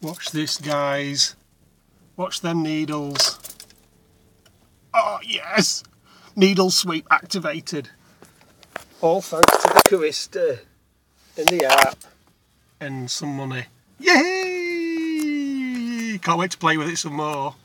Watch this, guys. Watch them needles. Oh, yes! Needle sweep activated. All thanks to the Carista in the app and some money. Yay! Can't wait to play with it some more.